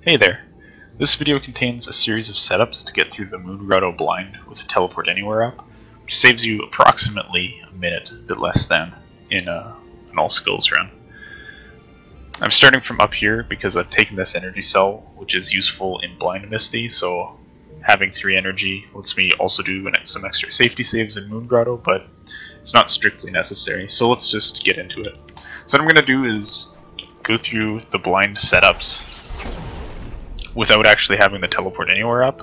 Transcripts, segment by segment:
Hey there! This video contains a series of setups to get through the Moon Grotto blind with a teleport anywhere up, which saves you approximately a minute, a bit less than, in uh, an all skills run. I'm starting from up here because I've taken this energy cell, which is useful in Blind Misty, so having 3 energy lets me also do some extra safety saves in Moon Grotto, but it's not strictly necessary, so let's just get into it. So what I'm going to do is go through the blind setups without actually having the teleport anywhere up,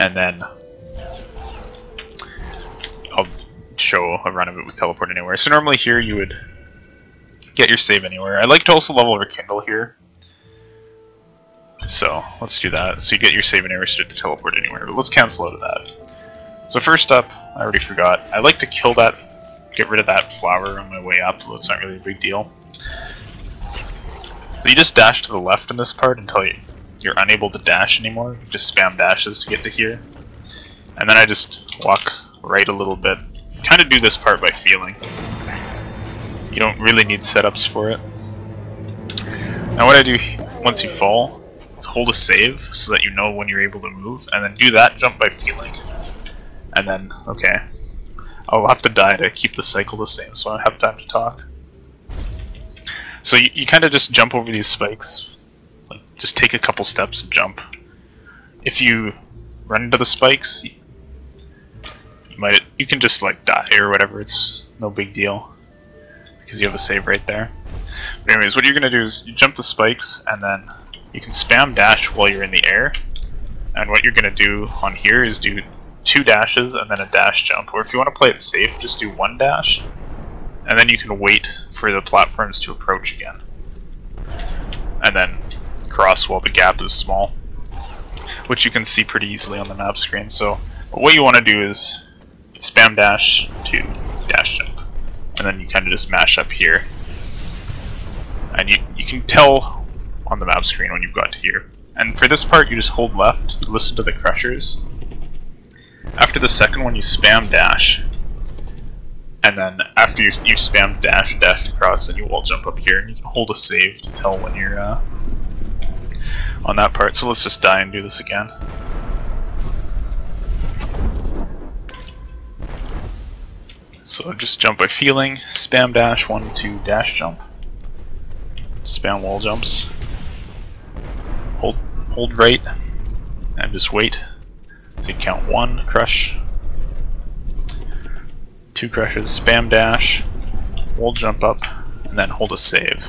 and then I'll show a run of it with teleport anywhere. So normally here you would get your save anywhere. I like to also level Rekindle here. So let's do that. So you get your save anywhere instead to teleport anywhere. But let's cancel out of that. So first up, I already forgot. I like to kill that, get rid of that flower on my way up. That's not really a big deal. So you just dash to the left in this part until you, you're unable to dash anymore. You just spam dashes to get to here. And then I just walk right a little bit. Kind of do this part by feeling. You don't really need setups for it. Now what I do once you fall is hold a save so that you know when you're able to move, and then do that jump by feeling. And then, okay, I'll have to die to keep the cycle the same so I have time to talk. So you, you kind of just jump over these spikes, just take a couple steps and jump. If you run into the spikes, you might you can just like die or whatever. It's no big deal because you have a save right there. But anyways, what you're going to do is you jump the spikes and then you can spam dash while you're in the air. And what you're going to do on here is do two dashes and then a dash jump. Or if you want to play it safe, just do one dash. And then you can wait for the platforms to approach again. And then cross while the gap is small. Which you can see pretty easily on the map screen. So what you want to do is spam dash to dash jump and then you kind of just mash up here. And you, you can tell on the map screen when you've got to here. And for this part, you just hold left listen to the crushers. After the second one, you spam dash. And then after you, you spam dash, dash across, and you wall jump up here, and you can hold a save to tell when you're uh, on that part. So let's just die and do this again. So just jump by feeling, spam dash, one, two, dash jump. Spam wall jumps. Hold hold right and just wait. So you count one crush, two crushes, spam dash, wall jump up, and then hold a save.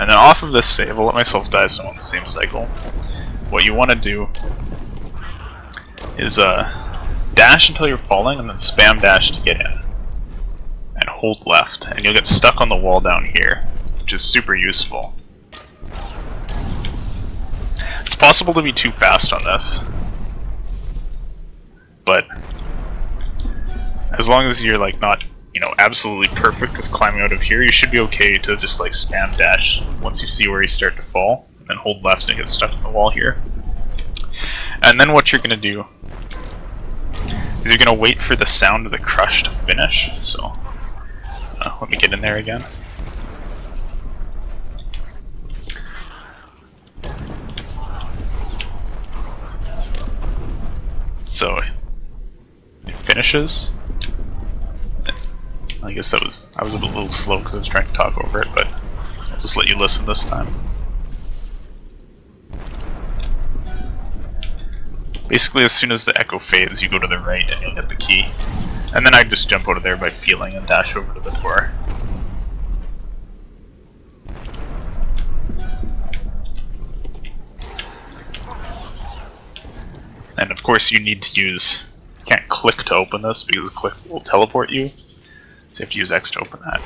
And then off of this save, I'll let myself die so I'm on the same cycle. What you want to do is uh dash until you're falling and then spam dash to get in. And hold left, and you'll get stuck on the wall down here, which is super useful. It's possible to be too fast on this, but as long as you're like not, you know, absolutely perfect with climbing out of here, you should be okay to just like spam dash once you see where you start to fall, and then hold left and get stuck in the wall here. And then what you're gonna do is you're gonna wait for the sound of the crush to finish. So uh, let me get in there again. So it finishes. I guess that was I was a little slow because I was trying to talk over it, but I'll just let you listen this time. Basically, as soon as the echo fades, you go to the right and you'll get the key. And then I just jump out of there by feeling and dash over to the door. And of course you need to use, you can't click to open this because click will teleport you. So you have to use X to open that.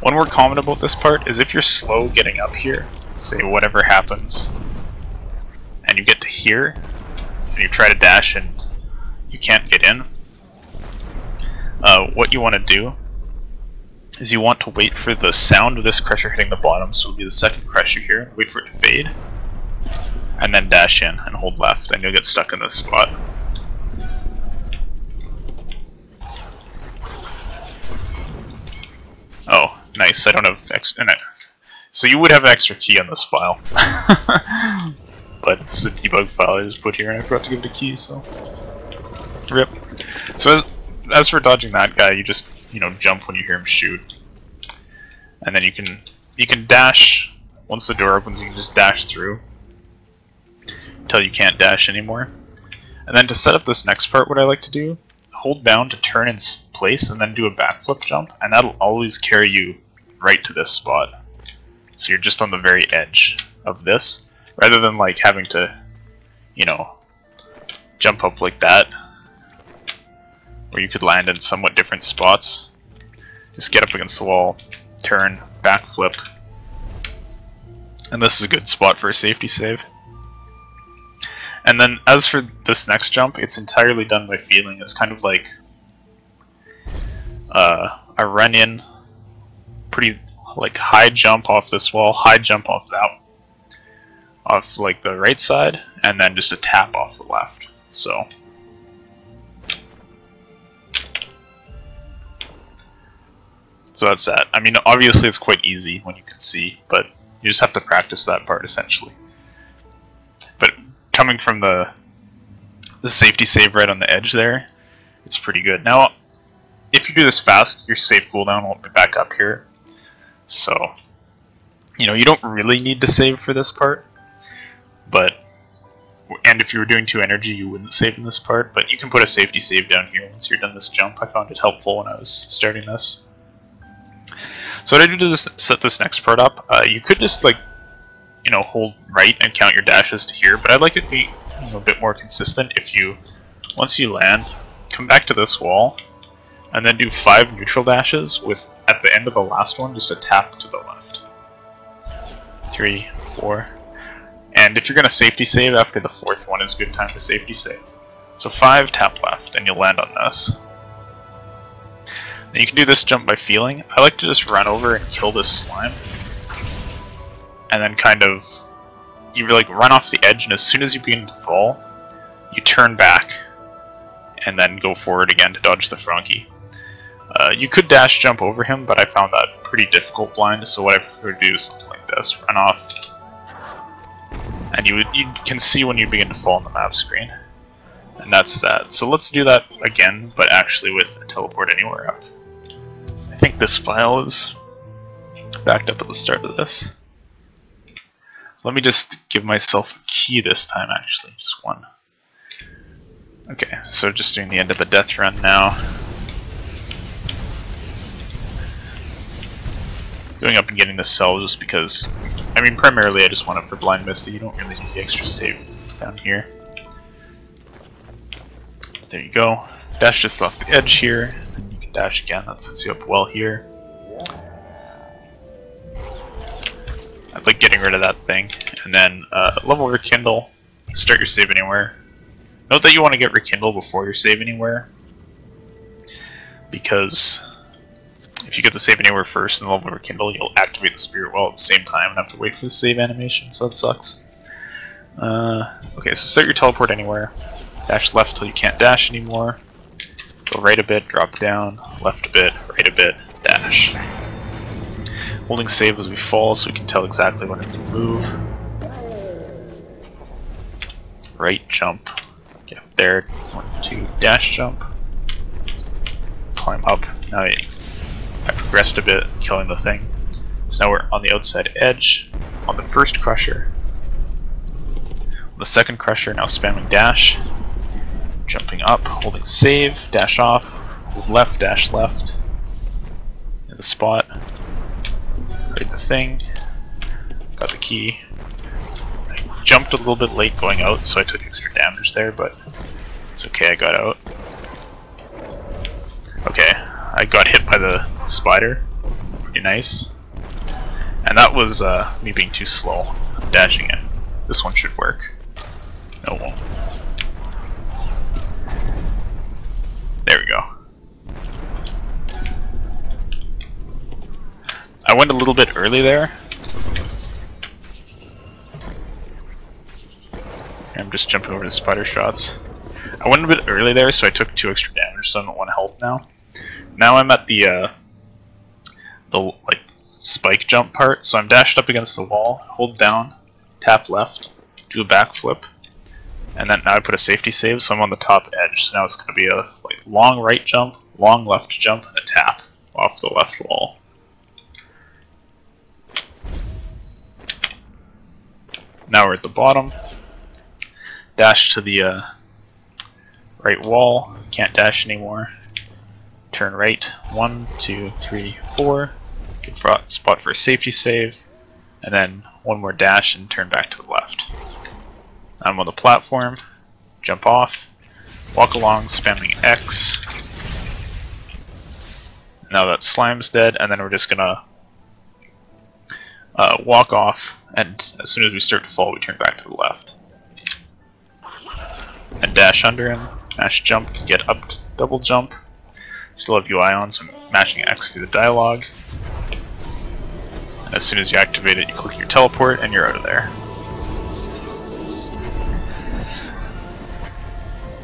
One more comment about this part is if you're slow getting up here, say whatever happens, and you get to here, and you try to dash and you can't get in, uh, what you want to do is you want to wait for the sound of this crusher hitting the bottom, so it'll be the second crusher here, wait for it to fade, and then dash in and hold left, and you'll get stuck in this spot. Oh, nice, I don't have X, So you would have an extra key on this file. but it's a debug file I just put here and I forgot to give it a key, so... Rip. So as, as for dodging that guy, you just, you know, jump when you hear him shoot. And then you can you can dash once the door opens you can just dash through until you can't dash anymore. And then to set up this next part what I like to do, hold down to turn in place and then do a backflip jump and that'll always carry you right to this spot. So you're just on the very edge of this rather than like having to, you know, jump up like that where you could land in somewhat different spots. Just get up against the wall, turn, backflip. And this is a good spot for a safety save. And then as for this next jump, it's entirely done by feeling. It's kind of like uh, a run in, pretty like high jump off this wall, high jump off that, off like the right side, and then just a tap off the left. So. So that's that. I mean, obviously it's quite easy when you can see, but you just have to practice that part essentially. But coming from the the safety save right on the edge there, it's pretty good. Now, you do this fast, your save cooldown won't be back up here. So, you know, you don't really need to save for this part, but and if you were doing two energy, you wouldn't save in this part, but you can put a safety save down here once you're done this jump. I found it helpful when I was starting this. So what I do to this, set this next part up, uh, you could just like, you know, hold right and count your dashes to here, but I'd like it to be you know, a bit more consistent if you, once you land, come back to this wall, and then do five neutral dashes with, at the end of the last one, just a tap to the left. Three, four, and if you're going to safety save after the fourth one, is good time to safety save. So 5, tap left, and you'll land on this. Then you can do this jump by feeling. I like to just run over and kill this slime. And then kind of, you like run off the edge, and as soon as you begin to fall, you turn back, and then go forward again to dodge the Frankie. Uh, you could dash jump over him, but I found that pretty difficult blind, so what I prefer to do is something like this. Run off, and you you can see when you begin to fall on the map screen. And that's that. So let's do that again, but actually with a teleport anywhere up. I think this file is backed up at the start of this. So let me just give myself a key this time actually, just one. Okay, so just doing the end of the death run now. Going up and getting the cell just because I mean, primarily I just want it for Blind Misty. You don't really need the extra save down here. There you go. Dash just off the edge here, and you can dash again. That sets you up well here. I like getting rid of that thing. And then uh, level Rekindle. Start your save anywhere. Note that you want to get Rekindle before your save anywhere. Because if you get the save anywhere first and level rekindle, you'll activate the spirit well at the same time and have to wait for the save animation, so that sucks. Uh, okay, so start your teleport anywhere. Dash left till you can't dash anymore. Go right a bit, drop down, left a bit, right a bit, dash. Holding save as we fall so we can tell exactly when to move. Right jump. Get up there. One, two, dash jump. Climb up. Now Progressed a bit, killing the thing. So now we're on the outside edge, on the first crusher. On the second crusher, now spamming dash. Jumping up, holding save, dash off, hold left, dash left. In the spot. Read the thing. Got the key. I jumped a little bit late going out, so I took extra damage there, but it's okay, I got out. Okay, I got hit by the spider. Pretty nice. And that was uh, me being too slow dashing it. This one should work. No, it won't. There we go. I went a little bit early there. I'm just jumping over the spider shots. I went a bit early there, so I took two extra damage, so I'm at one health now. Now I'm at the uh, the like spike jump part. So I'm dashed up against the wall, hold down, tap left, do a backflip, and then now I put a safety save, so I'm on the top edge. So now it's going to be a like long right jump, long left jump, and a tap off the left wall. Now we're at the bottom. Dash to the uh, right wall. Can't dash anymore. Turn right. One, two, three, four. Good spot for a safety save. And then one more dash and turn back to the left. I'm on the platform. Jump off. Walk along, spamming X. Now that slime's dead, and then we're just gonna uh, walk off, and as soon as we start to fall, we turn back to the left. And dash under him, mash jump to get up, double jump. Still have UI on, so I'm mashing X through the dialogue. As soon as you activate it, you click your teleport, and you're out of there.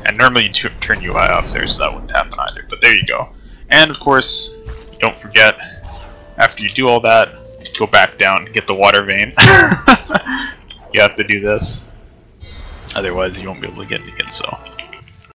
And normally you turn UI off there, so that wouldn't happen either, but there you go. And of course, don't forget, after you do all that, go back down, get the water vein. you have to do this. Otherwise you won't be able to get it again, so.